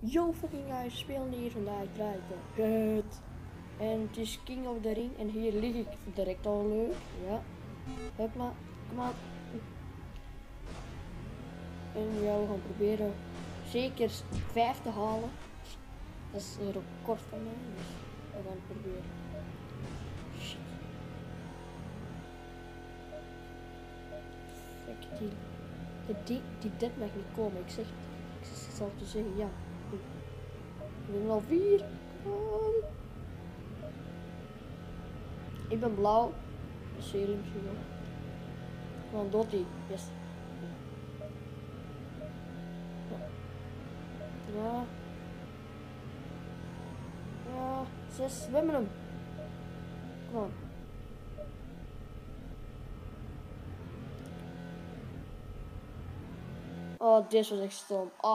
Yo fucking guys, speel hier vandaag de het. En het is King of the Ring en hier lig ik direct al leuk. Ja. Hup maar, kom aan. En ja, we gaan proberen zeker 5 te halen. Dat is een record van mij, dus we gaan het proberen. Shit. Fuck die. Die, die, mag niet komen, ik zeg ik zal te zeggen, ja. Ik ben al vier. Ik ben blauw. Serum misschien wel. Dottie. Yes. Ja. Ja. Zes. We hebben hem. Kom. Oh, dit was echt. Oh.